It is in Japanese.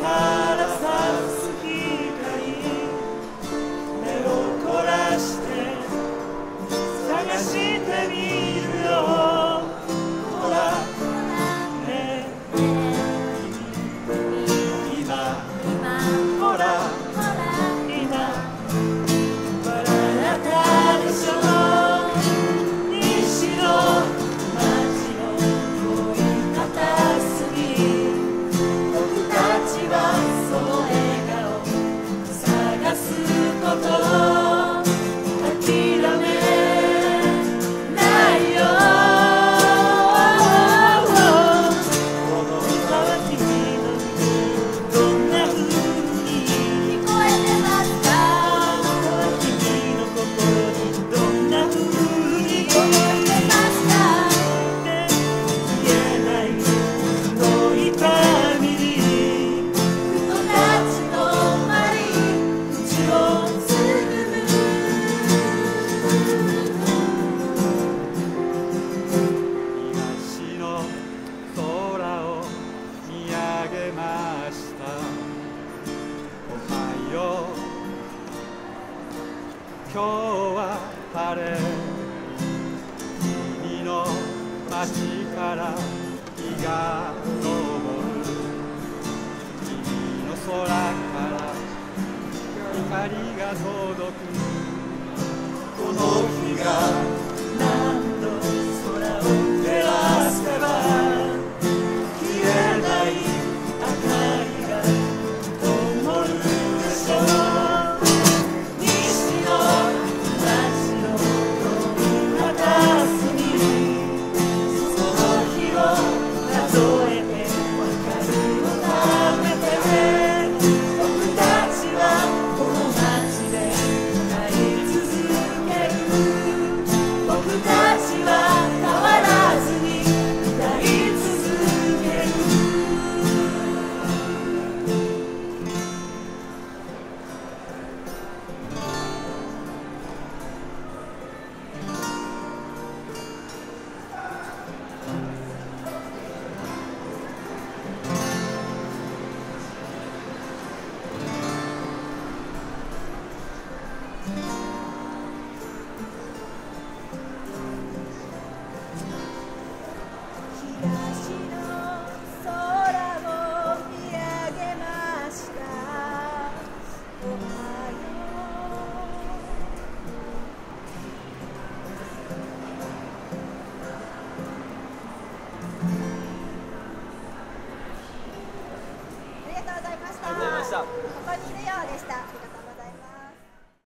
Sakara. 今日は晴れ。君の町から日が昇る。君の空から光が届く。この日が